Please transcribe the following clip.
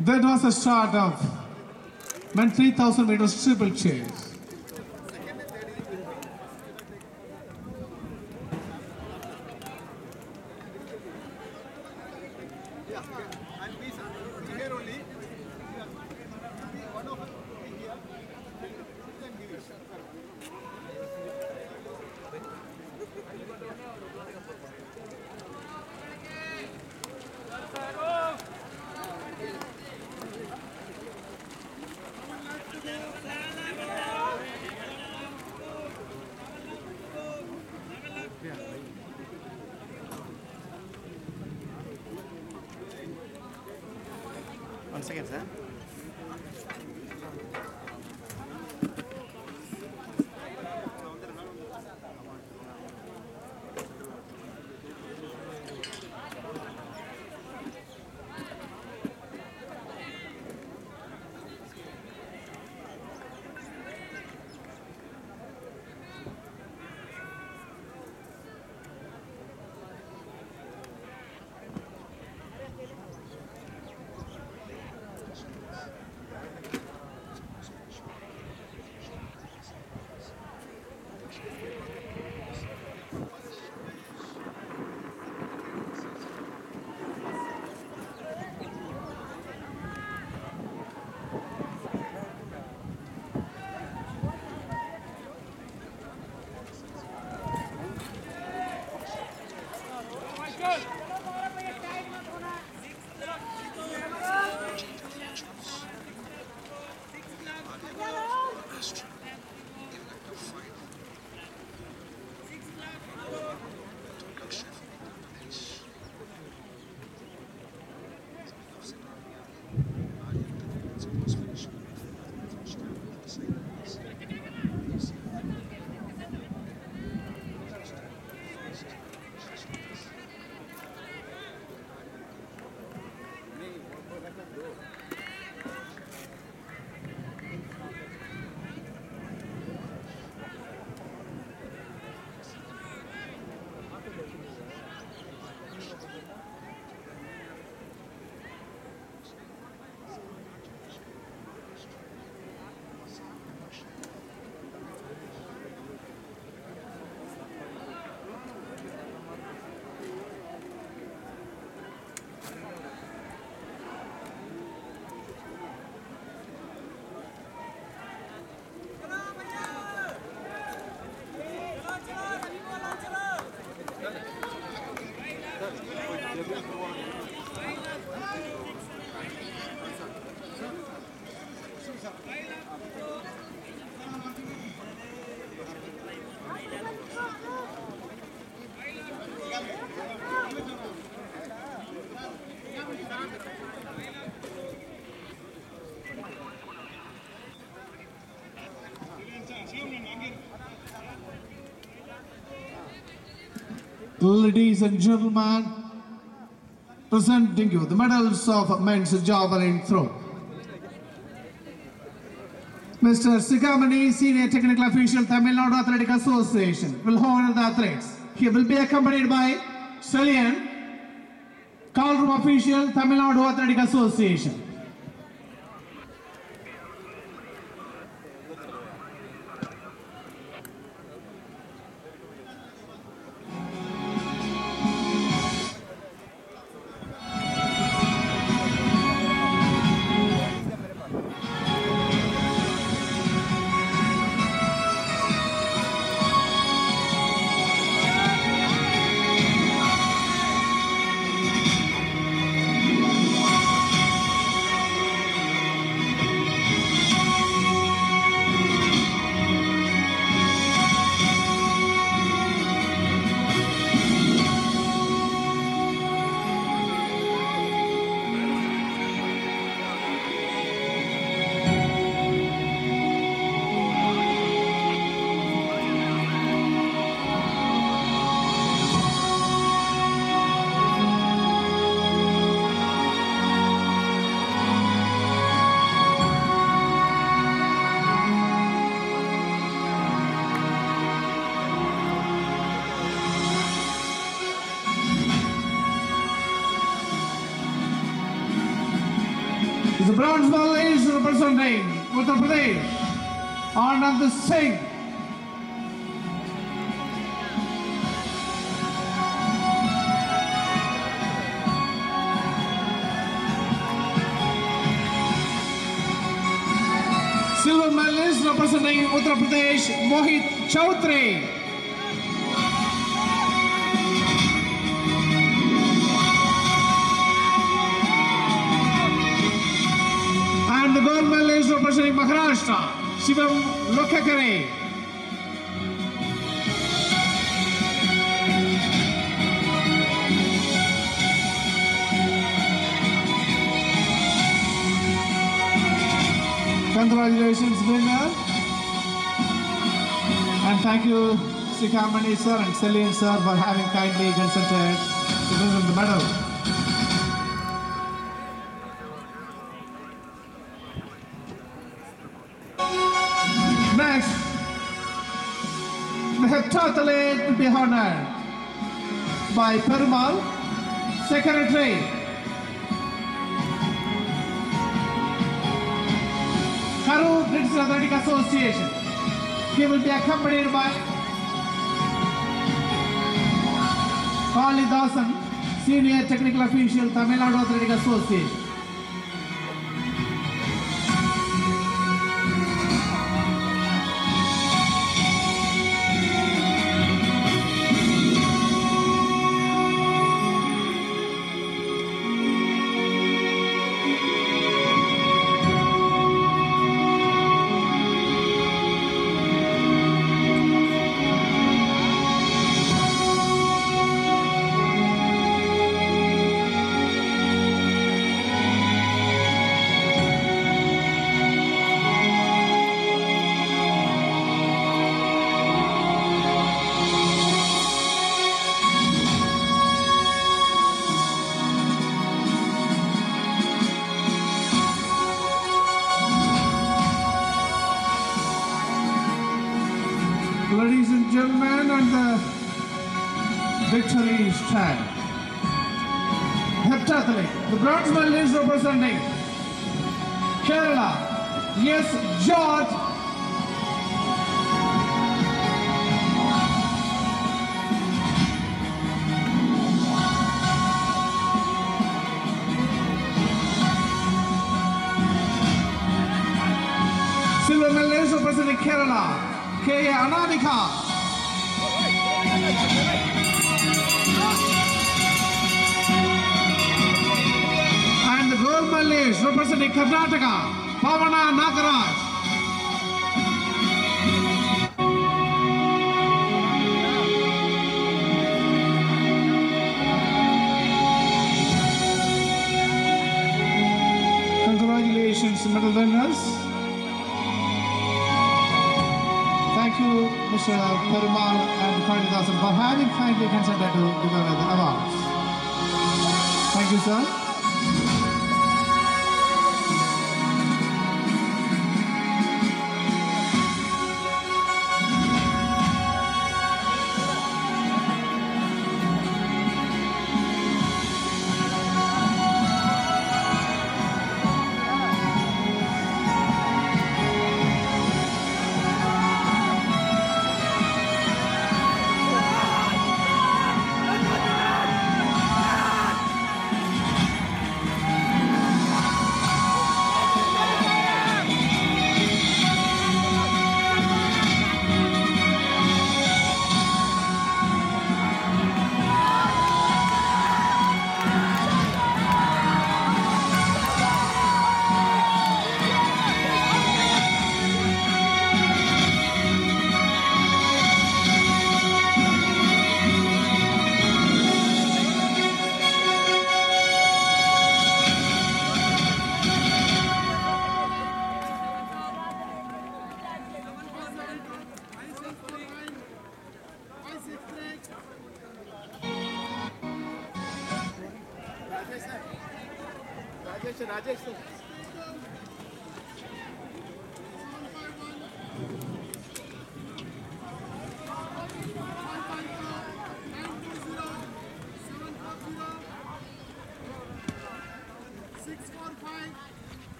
That was the start of men 3000 meters steeple chase. One second, sir. Ladies and gentlemen, presenting you the medals of men's javelin throw. Mr. Sigamani, Senior Technical Official, Tamil Nadu Athletic Association, will honor the athletes. He will be accompanied by Salian, Call Room Official, Tamil Nadu Athletic Association. The bronze medal is representing Uttar Pradesh. Anand Singh. Silver medalist representing Uttar Pradesh, Mohit Chaudhary. Maharashtra, Shivam Lohakare. Congratulations, winner. And thank you, Sikamani sir and Celine sir for having kindly consented to present the medal. Be honored by Perumal, Secretary. Karur District Athletic Association. He will be accompanied by Kali Dasan, Senior Technical Official, Tamil Nadu Athletic Association. Tied. Heptathlete, the bronze medal is representing Kerala. Yes, George. Silver medal is representing Kerala. K. Anamika. And the gold medalist representing Karnataka, Pavana Nagaraj. Congratulations, medal winners. Perumal and Kalidasan, for having kindly consented to give away the awards. Thank you, sir.